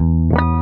you